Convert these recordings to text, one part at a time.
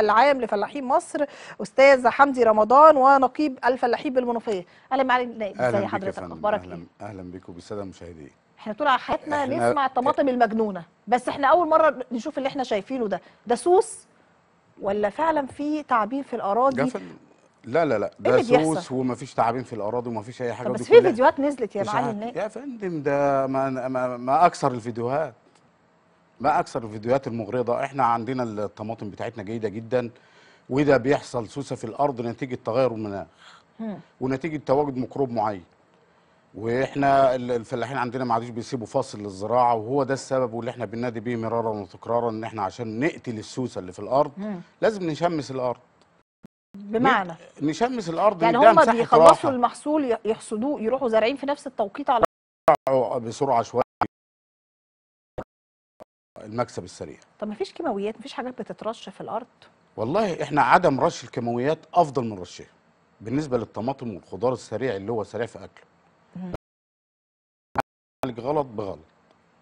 العام لفلاحين مصر أستاذ حمدي رمضان ونقيب الفلاحين بالمنوفية. أهلا معالي النائب ازي حضرتك. أخبارك أهلا إيه؟ أهلا بيكم بالسادة المشاهدين. إحنا طول حياتنا إحنا- نسمع الطماطم المجنونة بس إحنا أول مرة نشوف اللي إحنا شايفينه ده. ده سوس ولا فعلا في تعابين في الأراضي؟ جفن. لا لا لا. إيه ده؟ سوس ومفيش تعابين في الأراضي ومفيش أي حاجة بس في فيديوهات نزلت يا معالي. النائب. يا فندم ده ما, ما, ما أكثر الفيديوهات. ما أكثر الفيديوهات المغرضة. إحنا عندنا الطماطم بتاعتنا جيدة جدا وده بيحصل سوسة في الأرض نتيجة تغير المناخ. ونتيجة تواجد ميكروب معين. وإحنا ال- الفلاحين عندنا ما عادوش بيسيبوا فاصل للزراعه وهو ده السبب واللي إحنا بننادي بيه مرارا وتكرارا إن إحنا عشان نقتل السوسة اللي في الأرض مم. لازم نشمس الأرض. بمعنى. نشمس الأرض يعني هم بيخلصوا راحة المحصول يحصدوه يروحوا زارعين في نفس التوقيت على بسرعة شوية. المكسب السريع. طب ما فيش كيماويات ما فيش حاجات بتترش في الأرض؟ والله إحنا عدم رش الكيماويات أفضل من رشها بالنسبة للطماطم والخضار السريع اللي هو سريع في أكله. مم. عالج غلط بغلط.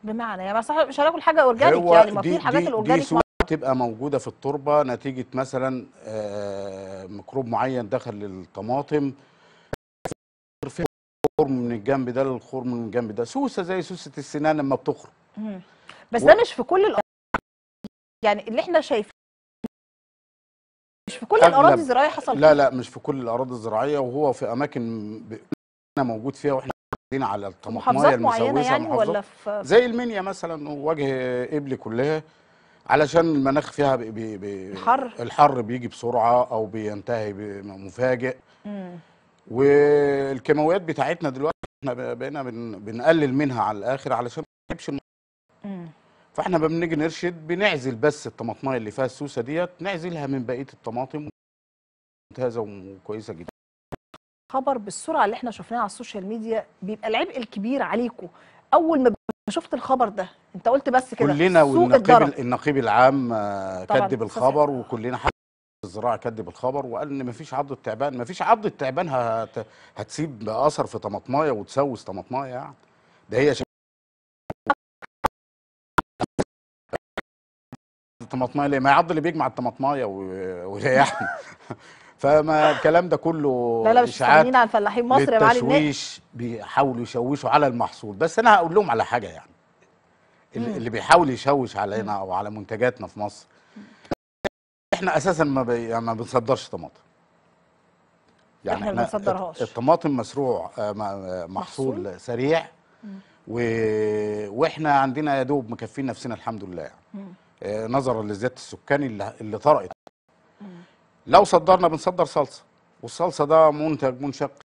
بمعنى يعني صح مش هناكل حاجة organic يعني ما في الحاجات ال organic دي تبقى موجودة في التربة نتيجة مثلا آه، ميكروب معين دخل للطماطم خرم من الجنب ده للخرم من الجنب ده سوسة زي سوسة السنان لما بتخرج. بس و- ده مش في كل الأراضي يعني اللي إحنا شايفينه مش في كل الأراضي الزراعيه حصل لا. لا مش في كل الأراضي الزراعية وهو في أماكن ب- موجود فيها وإحنا قاعدين على الطماطماية المسوسة يعني ولا في زي المنيا مثلا ووجه قبلي كلها علشان المناخ فيها بي بي بي الحر. الحر بيجي بسرعة أو بينتهي مفاجئ مم. والكيماويات بتاعتنا دلوقتي إحنا بقينا بن بنقلل منها على الآخر علشان ما تجيبش الم- مم. فاحنا لما بنيجي نرشد بنعزل بس الطماطماية اللي فيها السوسة ديت نعزلها من بقية الطماطم. ممتازة وكويسة جدا. خبر بالسرعه اللي إحنا شفناها على السوشيال ميديا بيبقى العبء الكبير عليكم أول ما شفت الخبر ده انت قلت بس كده كلنا والنقيب النقيب العام آه، كذب الخبر. وكلنا حتى الزراعة كذب الخبر وقال إن مفيش عض التعبان. مفيش عض التعبان هت... هتسيب أثر في طماطماية وتسوس طماطماية يعني. ده هي الطماطمايه ليه ما يعض اللي بيجمع الطماطمايه و- ويريحنا فما الكلام ده كله لا لا مش إشاعات مستنيين عن فلاحين مصر يا معالي النائب للتشويش بيحاولوا يشوشوا على المحصول بس أنا هقول لهم على حاجة يعني اللي, مم. اللي بيحاول يشوش علينا أو على منتجاتنا في مصر إحنا أساسا ما, بي... يعني ما بنصدرش طماطم إحنا ما بنصدرهاش. الطماطم مسروع آه، آه، محصول, محصول؟ سريع. و... وإحنا عندنا يا دوب مكفين نفسنا الحمد لله يعني. آه، نظرا لزيادة السكان اللي اللي طرأت. لو صدرنا بنصدر صلصة والصلصة ده منتج منشق